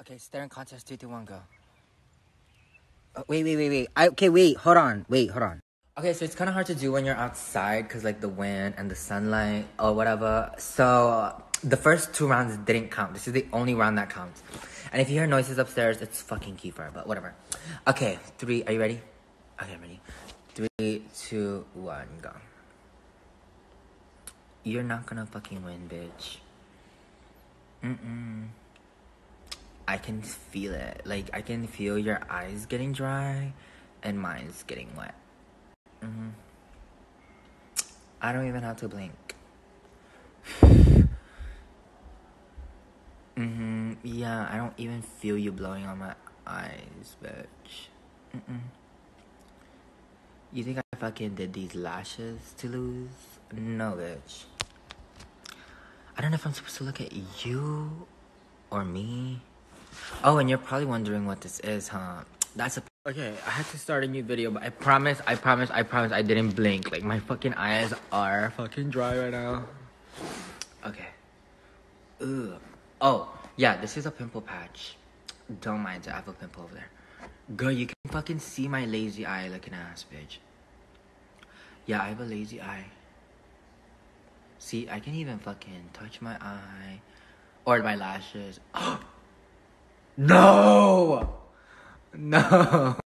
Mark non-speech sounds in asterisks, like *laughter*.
Okay, staring contest. Three, two, one, go. Uh, wait, wait, wait, wait. I, okay, wait. Hold on. Wait, hold on. Okay, so it's kind of hard to do when you're outside because like the wind and the sunlight or whatever. So the first two rounds didn't count. This is the only round that counts. And if you hear noises upstairs, it's fucking Kiefer, but whatever. Okay, three. Are you ready? Okay, I'm ready. Three, two, one, go. You're not gonna fucking win, bitch. Mm-mm. I can feel it. Like, I can feel your eyes getting dry and mine's getting wet. Mm-hmm. I don't even have to blink. *sighs* mm-hmm. Yeah, I don't even feel you blowing on my eyes, bitch. Mm-mm. You think I fucking did these lashes to lose? No, bitch. I don't know if I'm supposed to look at you or me. Oh, and you're probably wondering what this is, huh? That's a. Okay, I had to start a new video, but I promise, I promise, I promise I didn't blink. Like, my fucking eyes are fucking dry right now. Okay. Ugh. Oh, yeah, this is a pimple patch. Don't mind it, I have a pimple over there. Girl, you can fucking see my lazy eye looking ass, bitch. Yeah, I have a lazy eye. See, I can even fucking touch my eye or my lashes. *gasps* Oh, no! No!